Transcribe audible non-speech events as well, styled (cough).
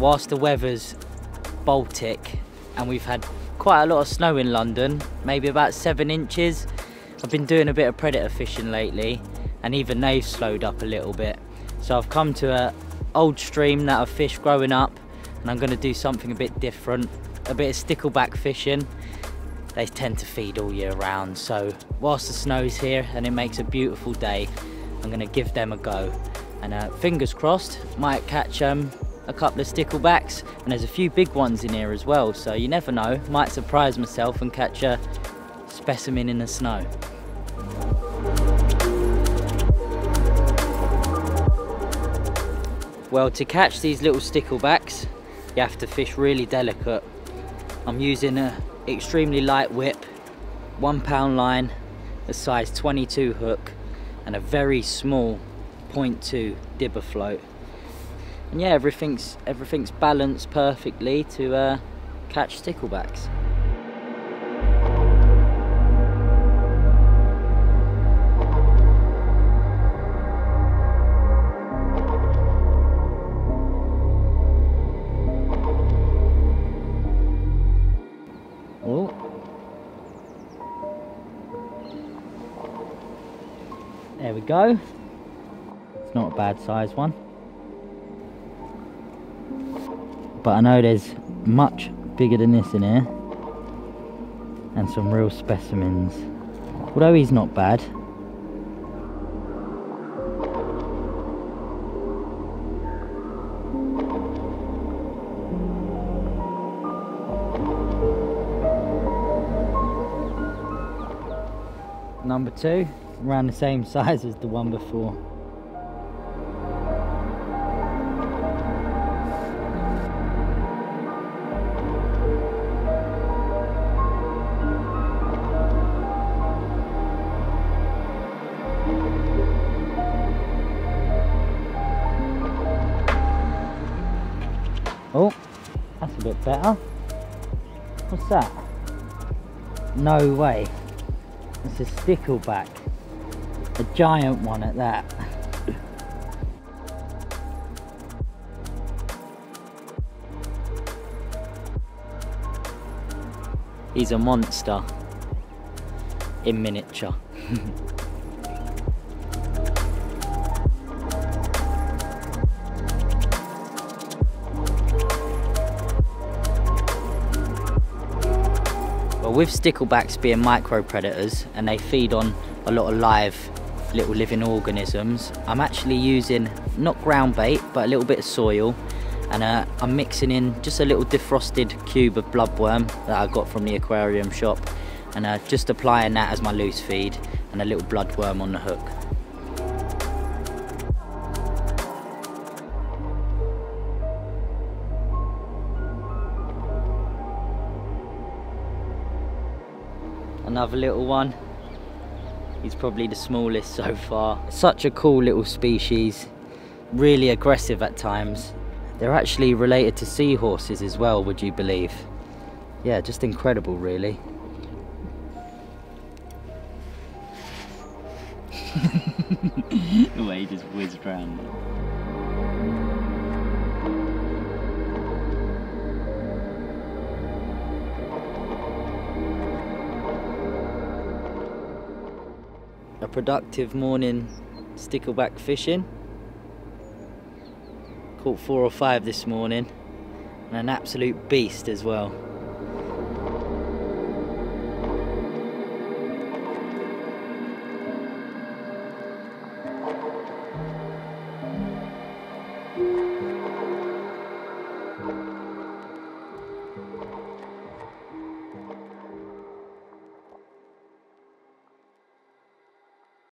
whilst the weather's Baltic and we've had quite a lot of snow in London, maybe about seven inches. I've been doing a bit of predator fishing lately and even they've slowed up a little bit. So I've come to a old stream that I've fished growing up and I'm going to do something a bit different, a bit of stickleback fishing. They tend to feed all year round so whilst the snow's here and it makes a beautiful day I'm going to give them a go and uh, fingers crossed might catch um, a couple of sticklebacks and there's a few big ones in here as well so you never know. Might surprise myself and catch a specimen in the snow. Well to catch these little sticklebacks you have to fish really delicate. I'm using a extremely light whip one pound line a size 22 hook and a very small 0.2 dibber float and yeah everything's everything's balanced perfectly to uh, catch sticklebacks Oh. There we go. It's not a bad size one. But I know there's much bigger than this in here. And some real specimens. Although he's not bad. Number two, around the same (laughs) size as the one before. Oh, that's a bit better. What's that? No way. It's a stickleback. A giant one at that. He's a monster in miniature. (laughs) Well, with sticklebacks being micro predators and they feed on a lot of live little living organisms, I'm actually using not ground bait but a little bit of soil and uh, I'm mixing in just a little defrosted cube of bloodworm that I got from the aquarium shop and uh, just applying that as my loose feed and a little bloodworm on the hook. Another little one. He's probably the smallest so far. Such a cool little species. Really aggressive at times. They're actually related to seahorses as well, would you believe? Yeah, just incredible really. (laughs) the way he just whizzed around. A productive morning stickleback fishing. Caught four or five this morning and an absolute beast as well.